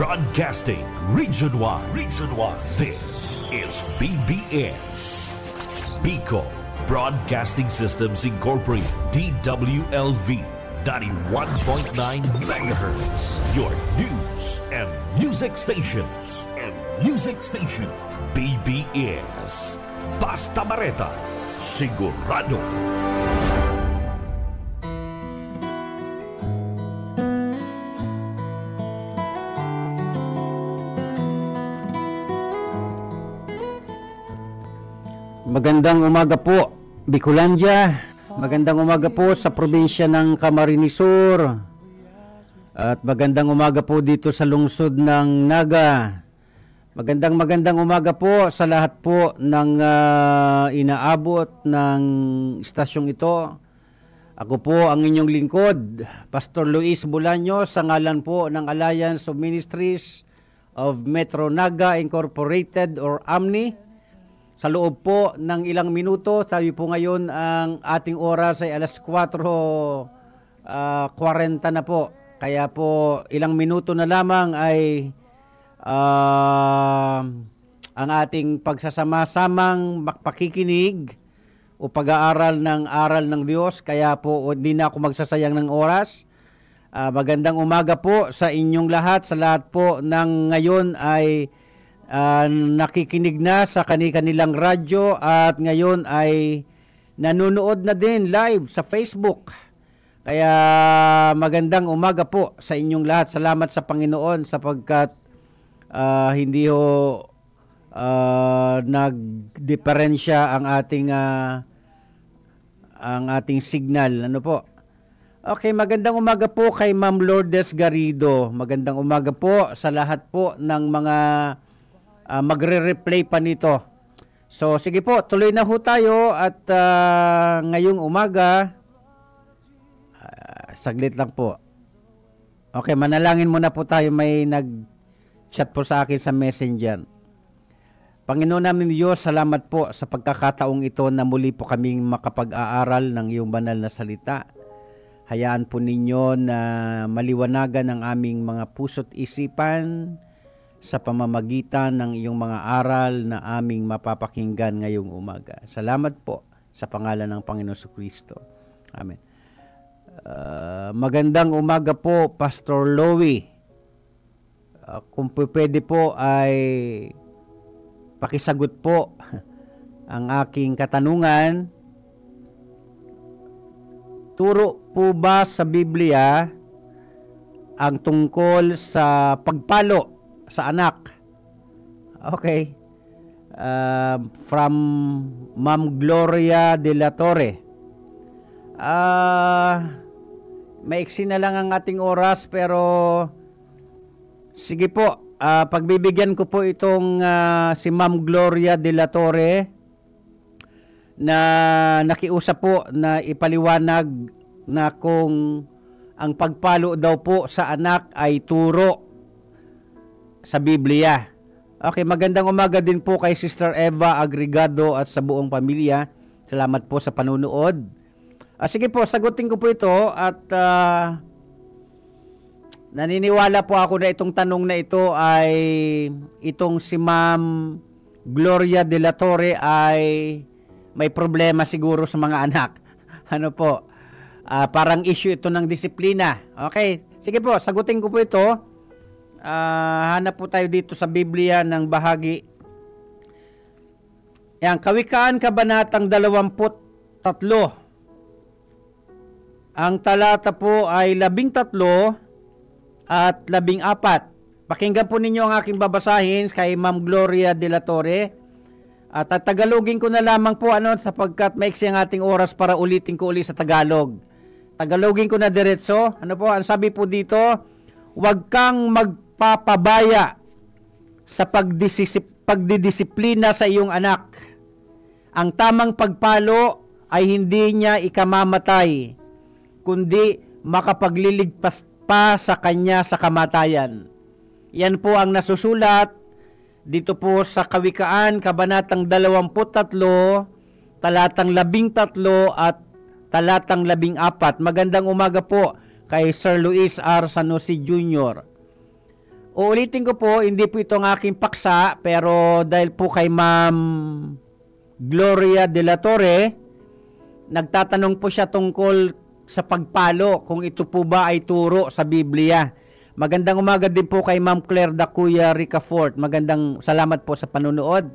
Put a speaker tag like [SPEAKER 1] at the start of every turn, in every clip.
[SPEAKER 1] Broadcasting Region 1. Region 1. This is BBS. Bico Broadcasting Systems Incorporated. DWLV. 91.9 megahertz. Your news and music stations. And music station. BBS. Basta Bareta. Sigurado.
[SPEAKER 2] Magandang umaga po, Bicolandia. Magandang umaga po sa probinsya ng Camarines At magandang umaga po dito sa lungsod ng Naga. Magandang magandang umaga po sa lahat po ng uh, inaabot ng istasyong ito. Ako po ang inyong lingkod, Pastor Luis Bulaño, sa ngalan po ng Alliance of Ministries of Metro Naga Incorporated or AMNI sa loob po ng ilang minuto, sabi po ngayon ang ating oras ay alas 4.40 uh, 40 na po. Kaya po ilang minuto na lamang ay uh, ang ating pagsasama-samang pakikinig o pag-aaral ng aral ng Diyos. Kaya po hindi na ako magsasayang ng oras. Uh, magandang umaga po sa inyong lahat. Sa lahat po ng ngayon ay uh, nakikinig na sa kanilang radyo at ngayon ay nanonood na din live sa Facebook. Kaya magandang umaga po sa inyong lahat. Salamat sa Panginoon sapagkat uh, hindi ho uh, nagdiferensya ang ating uh, ang ating signal. Ano po? Okay, magandang umaga po kay Ma'am Lourdes Garrido. Magandang umaga po sa lahat po ng mga uh, magre-replay pa nito. So sige po, tuloy na ho tayo at uh, ngayong umaga, uh, saglit lang po. Okay, manalangin muna po tayo. May nag-chat po sa akin sa messenger. Panginoon namin Diyos, salamat po sa pagkakataong ito na muli po kaming makapag-aaral ng iyong banal na salita. Hayaan po ninyo na maliwanagan ang aming mga puso't isipan, sa pamamagitan ng iyong mga aral na aming mapapakinggan ngayong umaga. Salamat po sa pangalan ng Panginoon Kristo. Amen. Uh, magandang umaga po, Pastor Lowy. Uh, kung pwede po ay pakisagot po ang aking katanungan. Turo po ba sa Biblia ang tungkol sa pagpalo sa anak. Okay. Uh, from Ma'am Gloria de la Torre. Uh, maiksi na lang ang ating oras pero sige po, uh, pagbibigyan ko po itong uh, si Ma'am Gloria de la Torre na nakiusap po na ipaliwanag na kung ang pagpalo daw po sa anak ay turo sa Biblia. Okay, magandang umaga din po kay Sister Eva Agregado at sa buong pamilya. Salamat po sa panunood. Uh, sige po, sagutin ko po ito at uh, naniniwala po ako na itong tanong na ito ay itong si Ma'am Gloria de la Torre ay may problema siguro sa mga anak. Ano po? Uh, parang issue ito ng disiplina. Okay, sige po, sagutin ko po ito uh, hanap po tayo dito sa Biblia ng bahagi. Yan, Kawikaan Kabanatang 23. Ang talata po ay 13 at 14. Pakinggan po ninyo ang aking babasahin kay Ma'am Gloria de la Torre. At tagalogin ko na lamang po ano sapagkat maiksi ang ating oras para ulitin ko uli sa Tagalog. Tagalogin ko na diretso. Ano po, ang sabi po dito, huwag kang mag pagpapabaya sa pagdisisip, pagdidisiplina sa iyong anak. Ang tamang pagpalo ay hindi niya ikamamatay, kundi makapagliligpas pa sa kanya sa kamatayan. Yan po ang nasusulat dito po sa Kawikaan, Kabanatang 23, talatang 13 at talatang 14. Magandang umaga po kay Sir Luis R. Sanosi Jr. Uulitin ko po, hindi po ito ang aking paksa, pero dahil po kay Ma'am Gloria de la Torre, nagtatanong po siya tungkol sa pagpalo, kung ito po ba ay turo sa Biblia. Magandang umaga din po kay Ma'am Claire Dacuya Ricafort. Magandang salamat po sa panunood.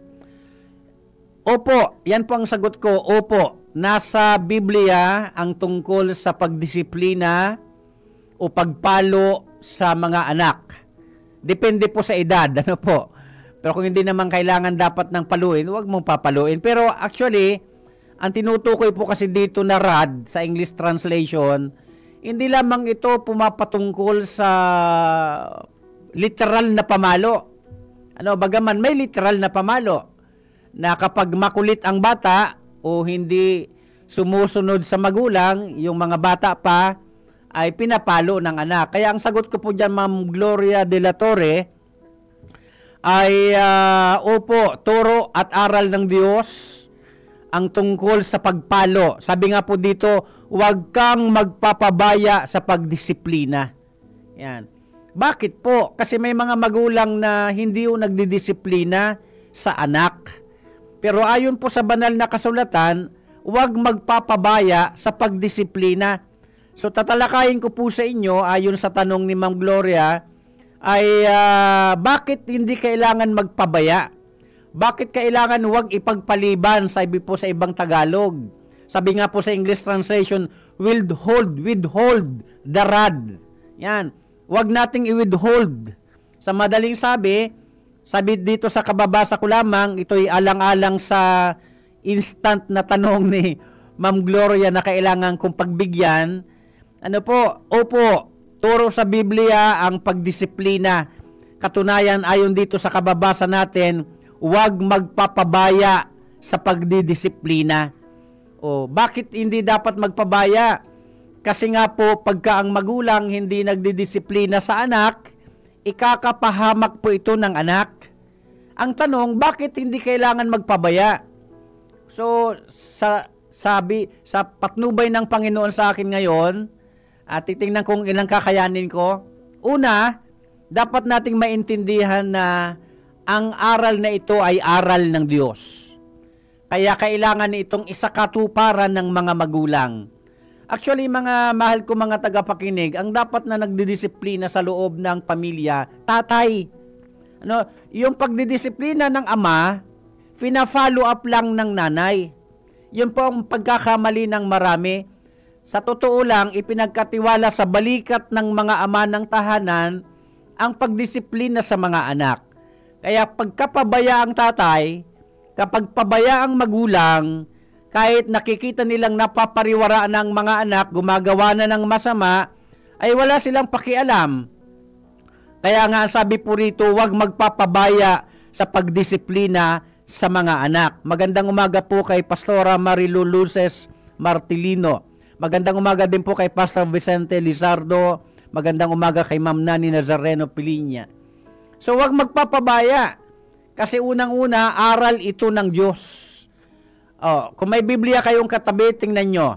[SPEAKER 2] Opo, yan po ang sagot ko. Opo, nasa Biblia ang tungkol sa pagdisiplina o pagpalo sa mga anak. Depende po sa edad, ano po. Pero kung hindi naman kailangan dapat ng paluin, huwag mong papaluin. Pero actually, ang tinutukoy po kasi dito na rad sa English translation, hindi lamang ito pumapatungkol sa literal na pamalo. Ano, bagaman may literal na pamalo na kapag makulit ang bata o hindi sumusunod sa magulang, yung mga bata pa, ay pinapalo ng anak. Kaya ang sagot ko po dyan, Ma'am Gloria de la Torre, ay uh, opo, turo at aral ng Diyos ang tungkol sa pagpalo. Sabi nga po dito, huwag kang magpapabaya sa pagdisiplina. Yan. Bakit po? Kasi may mga magulang na hindi yung nagdidisiplina sa anak. Pero ayon po sa banal na kasulatan, huwag magpapabaya sa pagdisiplina So tatalakayin ko po sa inyo ayon sa tanong ni Ma'am Gloria ay uh, bakit hindi kailangan magpabaya? Bakit kailangan huwag ipagpaliban sabi po sa ibang Tagalog? Sabi nga po sa English translation, withhold, withhold the rod. Yan. Huwag nating i-withhold. Sa madaling sabi, sabi dito sa kababasa ko lamang, ito'y alang-alang sa instant na tanong ni Ma'am Gloria na kailangan kong pagbigyan ano po? Opo, turo sa Biblia ang pagdisiplina. Katunayan ayon dito sa kababasa natin, huwag magpapabaya sa pagdidisiplina. O, bakit hindi dapat magpabaya? Kasi nga po, pagka ang magulang hindi nagdidisiplina sa anak, ikakapahamak po ito ng anak. Ang tanong, bakit hindi kailangan magpabaya? So, sa sabi sa patnubay ng Panginoon sa akin ngayon, at titingnan kung ilang kakayanin ko. Una, dapat nating maintindihan na ang aral na ito ay aral ng Diyos. Kaya kailangan itong isakatuparan ng mga magulang. Actually, mga mahal ko mga tagapakinig, ang dapat na nagdidisiplina sa loob ng pamilya, tatay. Ano, yung pagdidisiplina ng ama, fina-follow up lang ng nanay. Yun po ang pagkakamali ng marami sa totoo lang, ipinagkatiwala sa balikat ng mga ama ng tahanan ang pagdisiplina sa mga anak. Kaya pagkapabaya ang tatay, kapag pabaya ang magulang, kahit nakikita nilang napapariwara ng mga anak, gumagawa na ng masama, ay wala silang pakialam. Kaya nga sabi po rito, huwag magpapabaya sa pagdisiplina sa mga anak. Magandang umaga po kay Pastora Marilu Luces Martilino. Magandang umaga din po kay Pastor Vicente Lizardo. Magandang umaga kay Ma'am Nani Nazareno Pilinya. So wag magpapabaya. Kasi unang-una, aral ito ng Diyos. Oh, kung may Biblia kayong katabi, tingnan nyo.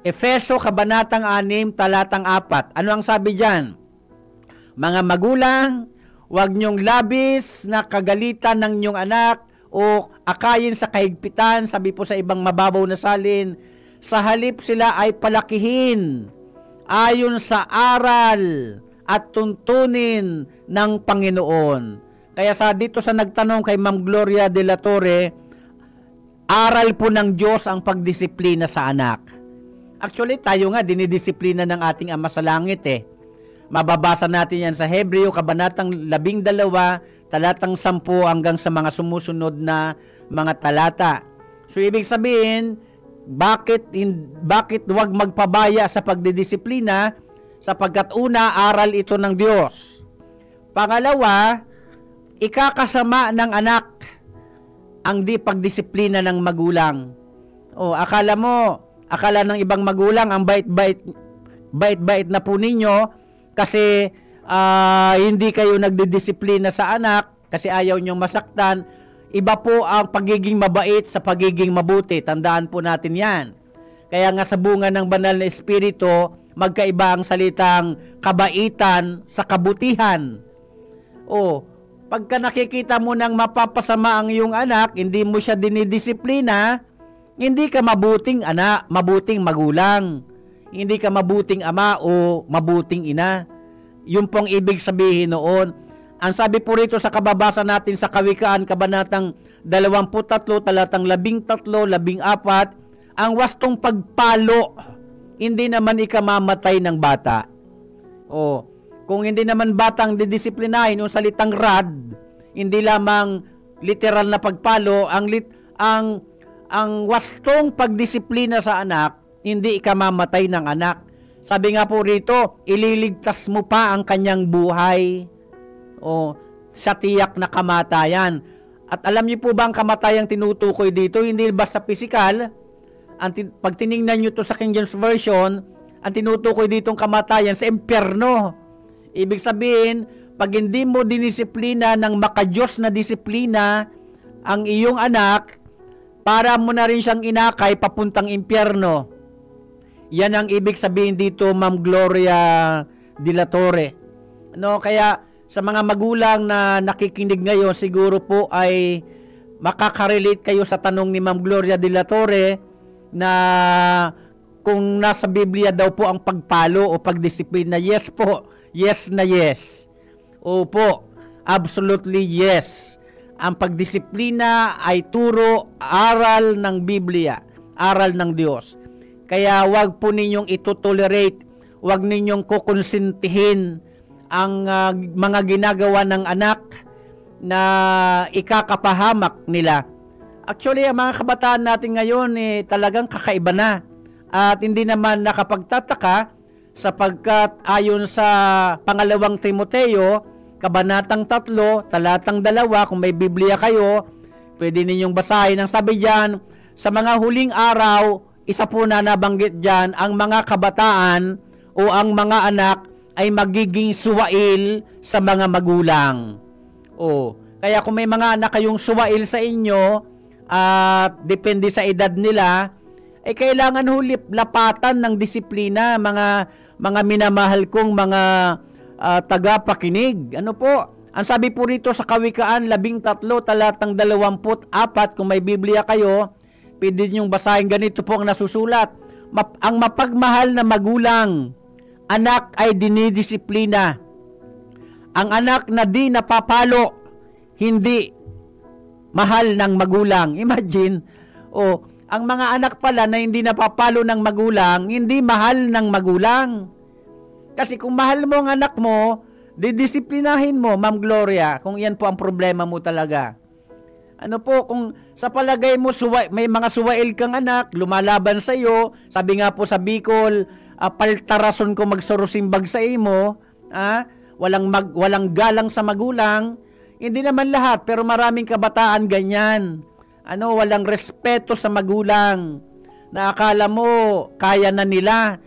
[SPEAKER 2] Efeso, Kabanatang 6, Talatang 4. Ano ang sabi dyan? Mga magulang, huwag nyong labis na kagalitan ng nyong anak o akayin sa kahigpitan, sabi po sa ibang mababaw na salin, sa halip sila ay palakihin ayon sa aral at tuntunin ng Panginoon. Kaya sa dito sa nagtanong kay Ma'am Gloria de la Torre, aral po ng Diyos ang pagdisiplina sa anak. Actually, tayo nga dinidisiplina ng ating Ama sa Langit eh. Mababasa natin yan sa Hebreo, Kabanatang 12, talatang 10 hanggang sa mga sumusunod na mga talata. So, ibig sabihin, bakit in, bakit wag magpabaya sa pagdidisiplina sapagkat una aral ito ng Diyos. Pangalawa, ikakasama ng anak ang di pagdisiplina ng magulang. O akala mo, akala ng ibang magulang ang bait-bait bait-bait na po ninyo kasi uh, hindi kayo nagdidisiplina sa anak kasi ayaw nyong masaktan Iba po ang pagiging mabait sa pagiging mabuti. Tandaan po natin yan. Kaya nga sa bunga ng banal na espiritu, magkaiba ang salitang kabaitan sa kabutihan. O, pagka nakikita mo nang mapapasama ang iyong anak, hindi mo siya dinidisiplina, hindi ka mabuting anak, mabuting magulang. Hindi ka mabuting ama o mabuting ina. Yun pong ibig sabihin noon. Ang sabi po rito sa kababasa natin sa Kawikaan, Kabanatang 23, talatang 13, 14, ang wastong pagpalo, hindi naman ikamamatay ng bata. O, kung hindi naman batang didisiplinahin yung salitang rad, hindi lamang literal na pagpalo, ang lit, ang ang wastong pagdisiplina sa anak, hindi ikamamatay ng anak. Sabi nga po rito, ililigtas mo pa ang kanyang buhay o sa tiyak na kamatayan. At alam niyo po ba ang kamatayang tinutukoy dito? Hindi basta physical. Ang, pag tiningnan niyo to sa King James Version, ang tinutukoy ditong kamatayan sa impyerno. Ibig sabihin, pag hindi mo dinisiplina ng makajos na disiplina ang iyong anak, para mo na rin siyang inakay papuntang impyerno. Yan ang ibig sabihin dito, Ma'am Gloria de la Torre. No, kaya sa mga magulang na nakikinig ngayon, siguro po ay makakarelate kayo sa tanong ni Ma'am Gloria de la Torre na kung nasa Biblia daw po ang pagpalo o pagdisiplina. Yes po, yes na yes. Opo, absolutely yes. Ang pagdisiplina ay turo, aral ng Biblia, aral ng Diyos. Kaya wag po ninyong ito-tolerate, wag ninyong kukonsintihin ang uh, mga ginagawa ng anak na ikakapahamak nila. Actually, ang mga kabataan natin ngayon eh, talagang kakaiba na. At hindi naman nakapagtataka sapagkat ayon sa pangalawang Timoteo, Kabanatang 3, talatang 2, kung may Biblia kayo, pwede ninyong basahin. Ang sabi diyan, sa mga huling araw, isa po na nabanggit diyan, ang mga kabataan o ang mga anak ay magiging suwail sa mga magulang. O, kaya kung may mga anak kayong suwail sa inyo, at depende sa edad nila, ay kailangan hulip lapatan ng disiplina mga mga minamahal kong mga uh, tagapakinig. Ano po? Ang sabi po rito sa Kawikaan 13 talatang 24 kung may Biblia kayo, pwede niyong basahin ganito po ang nasusulat. Map- ang mapagmahal na magulang, anak ay dinidisiplina. Ang anak na di napapalo, hindi mahal ng magulang. Imagine, oh, ang mga anak pala na hindi napapalo ng magulang, hindi mahal ng magulang. Kasi kung mahal mo ang anak mo, didisiplinahin mo, Ma'am Gloria, kung yan po ang problema mo talaga. Ano po, kung sa palagay mo suwa, may mga suwail kang anak, lumalaban sa iyo, sabi nga po sa Bicol, uh, paltarason ko magsurusimbag sa imo, ah, walang mag, walang galang sa magulang, hindi naman lahat, pero maraming kabataan ganyan. Ano, walang respeto sa magulang. Na akala mo, kaya na nila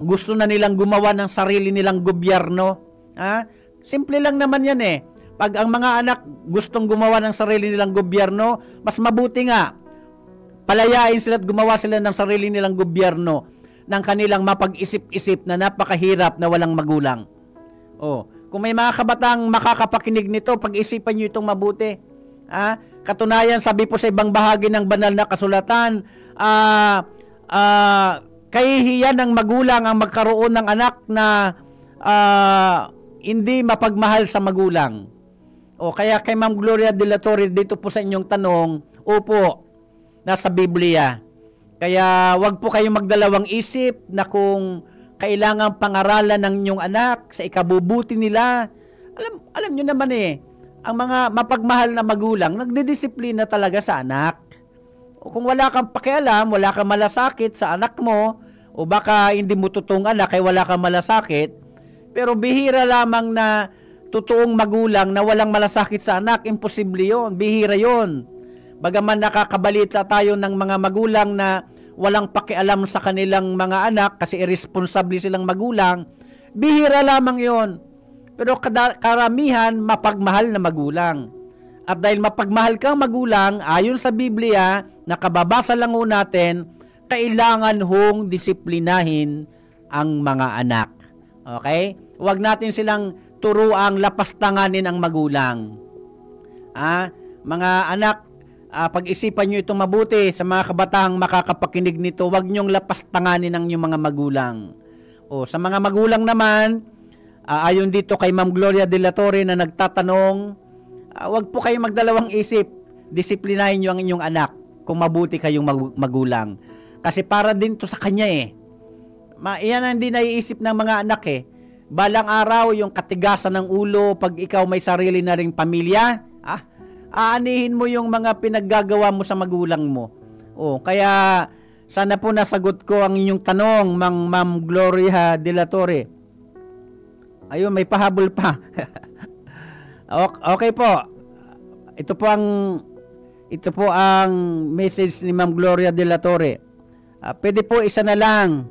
[SPEAKER 2] gusto na nilang gumawa ng sarili nilang gobyerno. Ha? Simple lang naman yan eh. Pag ang mga anak gustong gumawa ng sarili nilang gobyerno, mas mabuti nga palayain sila at gumawa sila ng sarili nilang gobyerno ng kanilang mapag-isip-isip na napakahirap na walang magulang. Oh, kung may mga kabatang makakapakinig nito, pag-isipan niyo itong mabuti. Ah, katunayan, sabi po sa ibang bahagi ng banal na kasulatan, ah, ah, kahihiyan ng magulang ang magkaroon ng anak na uh, hindi mapagmahal sa magulang. O kaya kay Ma'am Gloria de la Torre dito po sa inyong tanong, opo, nasa Biblia. Kaya wag po kayong magdalawang isip na kung kailangan pangaralan ng inyong anak sa ikabubuti nila. Alam alam niyo naman eh, ang mga mapagmahal na magulang nagdidisiplina talaga sa anak. O kung wala kang pakialam, wala kang malasakit sa anak mo, o baka hindi mo totoong anak kay wala kang malasakit, pero bihira lamang na totoong magulang na walang malasakit sa anak, imposible yon, bihira yon. Bagaman nakakabalita tayo ng mga magulang na walang pakialam sa kanilang mga anak kasi irresponsable silang magulang, bihira lamang yon. Pero karamihan mapagmahal na magulang. At dahil mapagmahal kang magulang, ayon sa Biblia, nakababasa lang ho natin, kailangan hong disiplinahin ang mga anak. Okay? Huwag natin silang turuang lapastanganin ang magulang. Ah, mga anak, ah, pag-isipan nyo itong mabuti sa mga kabatahang makakapakinig nito, huwag nyong lapastanganin ang inyong mga magulang. O, sa mga magulang naman, ah, ayon dito kay Ma'am Gloria de la Torre na nagtatanong, ah, huwag po kayong magdalawang isip, disiplinahin nyo ang inyong anak kung mabuti kayong mag- magulang. Kasi para din to sa kanya eh. Ma, yan ang hindi naiisip ng mga anak eh. Balang araw, yung katigasan ng ulo, pag ikaw may sarili na ring pamilya, aanihin mo yung mga pinaggagawa mo sa magulang mo. Oh, kaya sana po nasagot ko ang inyong tanong, Mang Ma'am Gloria de la Torre. Ayun, may pahabol pa. Ok- okay po. Ito po ang ito po ang message ni Ma'am Gloria de la Torre. Ah, pwede po isa na lang.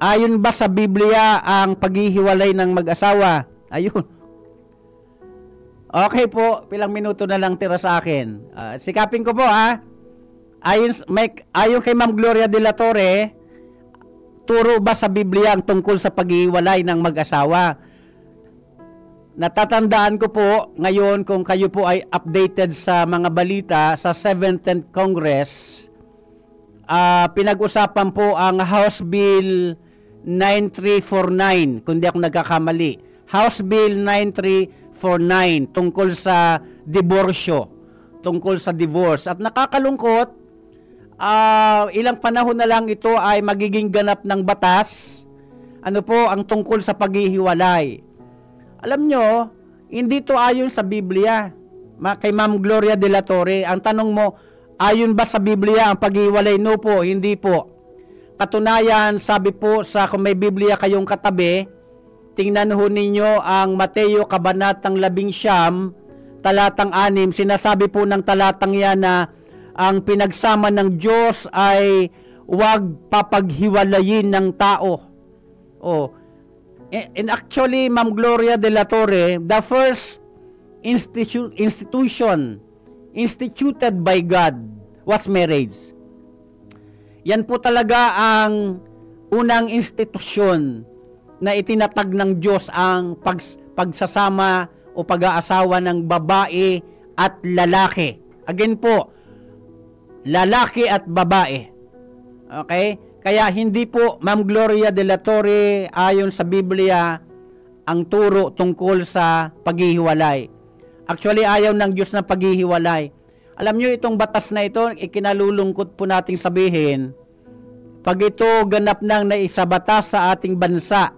[SPEAKER 2] Ayon ba sa Biblia ang paghihiwalay ng mag-asawa? Ayun. Okay po, pilang minuto na lang tira sa akin. Ah, sikapin ko po ha. Ayon, may, ayon kay Ma'am Gloria de la Torre, turo ba sa Biblia ang tungkol sa paghihiwalay ng mag-asawa? Natatandaan ko po ngayon kung kayo po ay updated sa mga balita sa 17th Congress, ah, pinag-usapan po ang House Bill 9349, kung di ako nagkakamali. House Bill 9349 tungkol sa diborsyo, tungkol sa divorce. At nakakalungkot, ah, ilang panahon na lang ito ay magiging ganap ng batas. Ano po ang tungkol sa paghihiwalay? Alam nyo, hindi to ayon sa Biblia. Ma, kay Ma'am Gloria de la Torre, ang tanong mo, ayon ba sa Biblia ang paghiwalay? No po, hindi po. Katunayan, sabi po sa kung may Biblia kayong katabi, tingnan ho ninyo ang Mateo Kabanatang 11, talatang 6, sinasabi po ng talatang yan na ang pinagsama ng Diyos ay huwag papaghiwalayin ng tao. Oh, and actually, Ma'am Gloria de la Torre, the first institu- institution instituted by God was marriage. Yan po talaga ang unang institusyon na itinatag ng Diyos ang pags- pagsasama o pag-aasawa ng babae at lalaki. Again po, lalaki at babae. Okay? Kaya hindi po Ma'am Gloria de la Torre ayon sa Biblia ang turo tungkol sa paghihiwalay. Actually ayaw ng Diyos na paghihiwalay. Alam nyo itong batas na ito, ikinalulungkot po nating sabihin, pag ito ganap nang naisabatas sa ating bansa,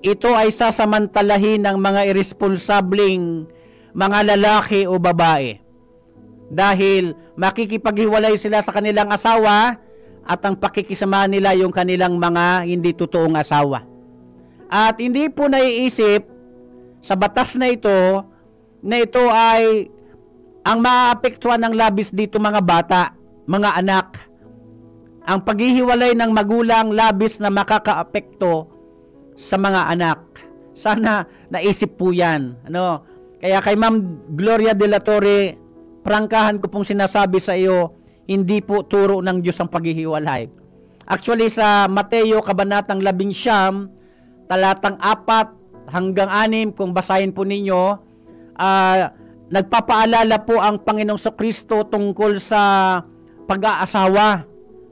[SPEAKER 2] ito ay sasamantalahin ng mga irresponsabling mga lalaki o babae. Dahil makikipaghiwalay sila sa kanilang asawa at ang pakikisama nila yung kanilang mga hindi totoong asawa. At hindi po naiisip sa batas na ito na ito ay ang maapektuhan ng labis dito mga bata, mga anak. Ang paghihiwalay ng magulang labis na makakaapekto sa mga anak. Sana naisip po yan. Ano? Kaya kay Ma'am Gloria de la Torre, prangkahan ko pong sinasabi sa iyo, hindi po turo ng Diyos ang paghihiwalay. Actually sa Mateo Kabanatang 11, talatang 4 hanggang 6, kung basahin po ninyo, ah, nagpapaalala po ang Panginoong Kristo tungkol sa pag-aasawa.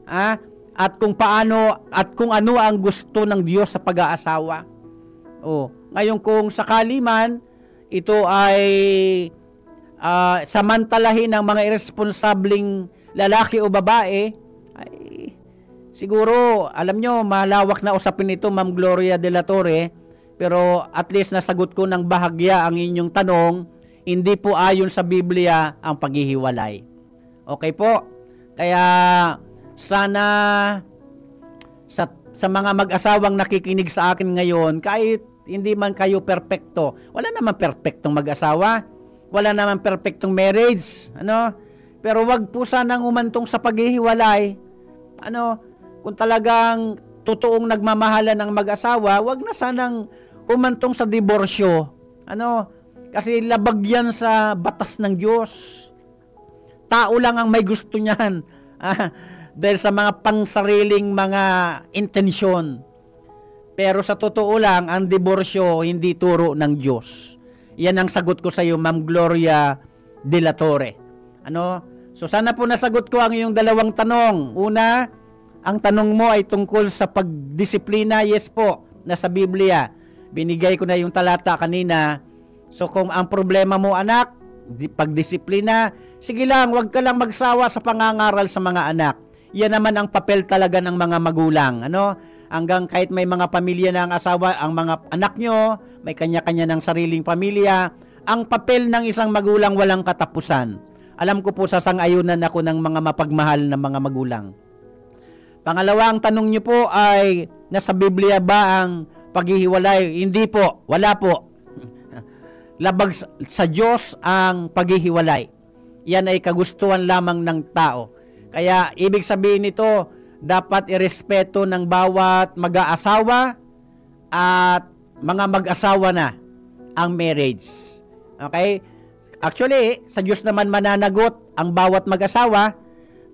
[SPEAKER 2] Ah, at kung paano at kung ano ang gusto ng Diyos sa pag-aasawa. Oh, ngayon kung sakali man ito ay ah, samantalahin ng mga irresponsabling lalaki o babae, ay siguro, alam nyo, malawak na usapin ito, Ma'am Gloria de la Torre, pero at least nasagot ko ng bahagya ang inyong tanong, hindi po ayon sa Biblia ang paghihiwalay. Okay po? Kaya sana sa, sa mga mag-asawang nakikinig sa akin ngayon, kahit hindi man kayo perpekto, wala naman perpektong mag-asawa, wala naman perpektong marriage, ano? Pero wag po sanang umantong sa paghihiwalay. Ano, kung talagang totoong nagmamahalan ng mag-asawa, wag na sanang umantong sa diborsyo. Ano, kasi labag yan sa batas ng Diyos. Tao lang ang may gusto niyan. Ah, dahil sa mga pangsariling mga intensyon. Pero sa totoo lang, ang diborsyo hindi turo ng Diyos. Yan ang sagot ko sa iyo, Ma'am Gloria de la Torre. Ano? So sana po nasagot ko ang iyong dalawang tanong. Una, ang tanong mo ay tungkol sa pagdisiplina. Yes po, nasa Biblia. Binigay ko na yung talata kanina. So kung ang problema mo anak, pagdisiplina, sige lang, wag ka lang magsawa sa pangangaral sa mga anak. Yan naman ang papel talaga ng mga magulang. Ano? hanggang kahit may mga pamilya na ang asawa, ang mga anak nyo, may kanya-kanya ng sariling pamilya, ang papel ng isang magulang walang katapusan. Alam ko po sasang-ayunan ako ng mga mapagmahal na mga magulang. Pangalawa, ang tanong nyo po ay, nasa Biblia ba ang paghihiwalay? Hindi po, wala po. Labag sa Diyos ang paghihiwalay. Yan ay kagustuhan lamang ng tao. Kaya ibig sabihin nito, dapat irespeto ng bawat mag-aasawa at mga mag-asawa na ang marriage. Okay? Actually, sa Diyos naman mananagot ang bawat mag-asawa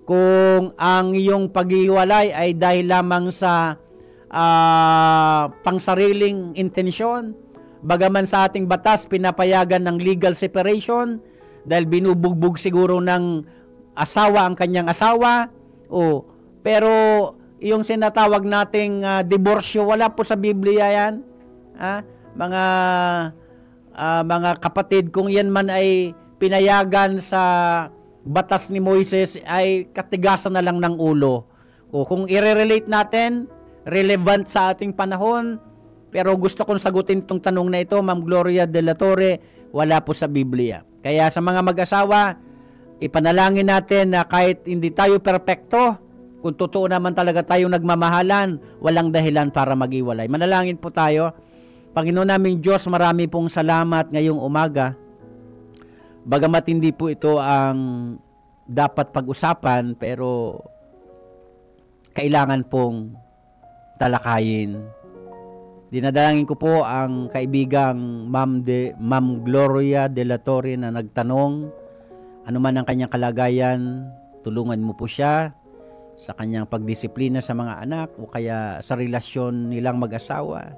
[SPEAKER 2] kung ang iyong paghiwalay ay dahil lamang sa uh, pangsariling intensyon. Bagaman sa ating batas, pinapayagan ng legal separation dahil binubugbog siguro ng asawa ang kanyang asawa o pero yung sinatawag nating uh, diborsyo, wala po sa Biblia yan. Ha? Mga uh, mga kapatid, kung yan man ay pinayagan sa batas ni Moises ay katigasan na lang ng ulo. O kung i-relate natin, relevant sa ating panahon, pero gusto kong sagutin itong tanong na ito, Ma'am Gloria de la Torre, wala po sa Biblia. Kaya sa mga mag-asawa, ipanalangin natin na kahit hindi tayo perpekto, kung totoo naman talaga tayong nagmamahalan, walang dahilan para magiwalay. Manalangin po tayo. Panginoon naming Diyos, marami pong salamat ngayong umaga. Bagamat hindi po ito ang dapat pag-usapan, pero kailangan pong talakayin. Dinadalangin ko po ang kaibigang Ma'am, de, Ma'am Gloria de la Torre na nagtanong, ano man ang kanyang kalagayan, tulungan mo po siya sa kanyang pagdisiplina sa mga anak o kaya sa relasyon nilang mag-asawa.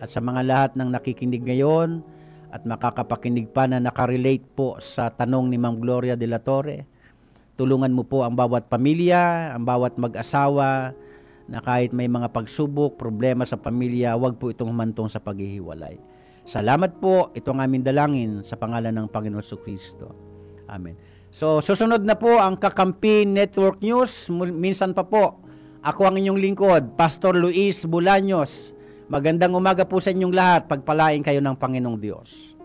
[SPEAKER 2] At sa mga lahat ng nakikinig ngayon at makakapakinig pa na nakarelate po sa tanong ni Ma'am Gloria de la Torre, tulungan mo po ang bawat pamilya, ang bawat mag-asawa na kahit may mga pagsubok, problema sa pamilya, huwag po itong humantong sa paghihiwalay. Salamat po, ito ang aming dalangin sa pangalan ng Panginoon Kristo. Amen. So, susunod na po ang Kakampi Network News. Minsan pa po, ako ang inyong lingkod, Pastor Luis Bulaños. Magandang umaga po sa inyong lahat. Pagpalain kayo ng Panginoong Diyos.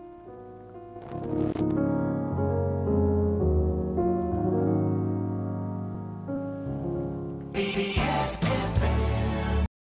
[SPEAKER 2] PBS